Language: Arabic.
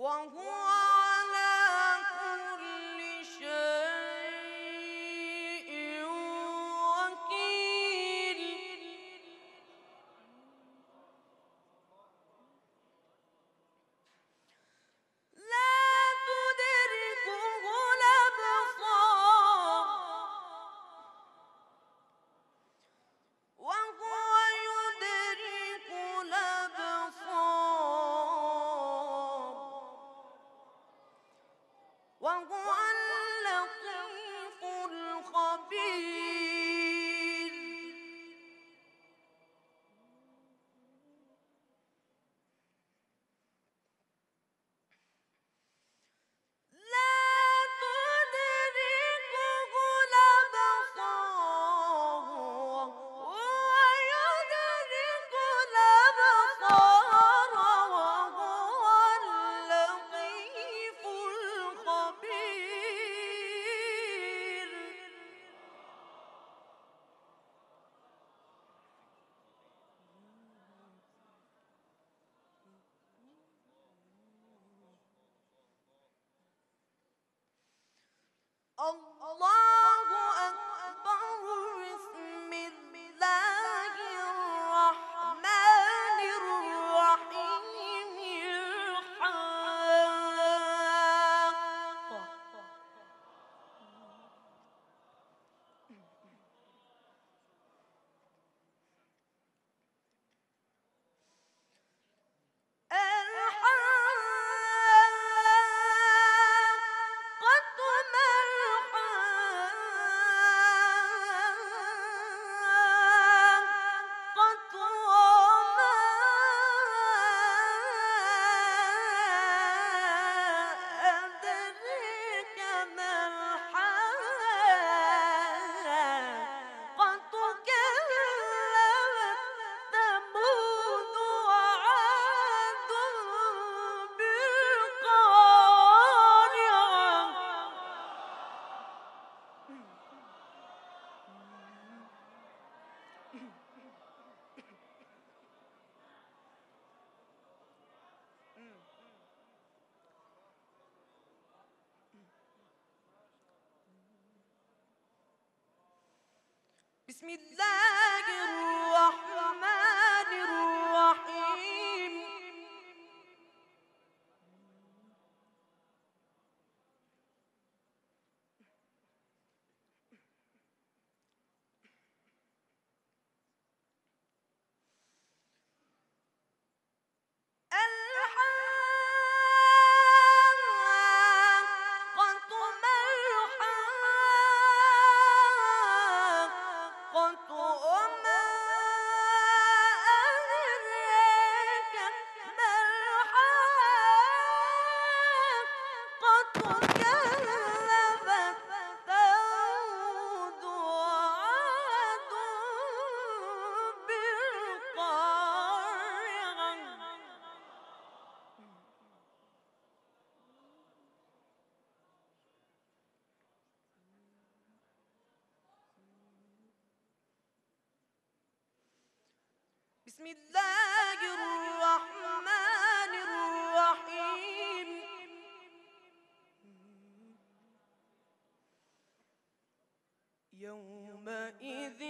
网红 Allah بسم الله. بسم الله الرحمن الرحيم. يومئذ